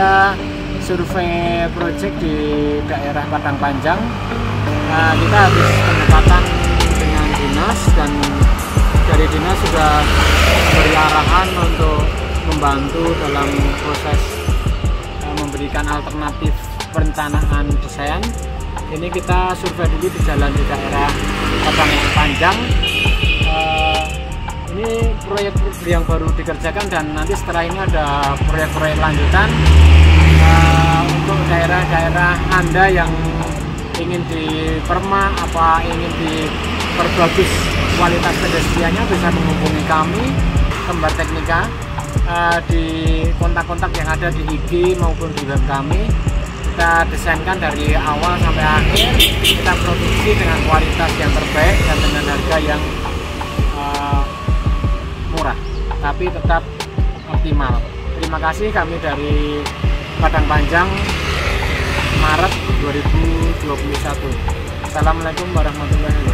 kita survei project di daerah Padang Panjang. Nah, kita habis pendekatan dengan dinas dan dari dinas sudah beri arahan untuk membantu dalam proses uh, memberikan alternatif perencanaan desain. Ini kita survei dulu di jalan di daerah Padang Panjang. Uh, ini proyek yang baru dikerjakan dan nanti setelah ini ada proyek-proyek lanjutan uh, untuk daerah-daerah Anda yang ingin diperma apa ingin diperbagus kualitas pedestriannya bisa menghubungi kami Kembar Teknika uh, di kontak-kontak yang ada di IG maupun di web kami. Kita desainkan dari awal sampai akhir kita produksi dengan kualitas yang terbaik dan dengan harga yang murah tapi tetap optimal. Terima kasih kami dari Padang Panjang Maret 2021 Assalamualaikum warahmatullahi wabarakatuh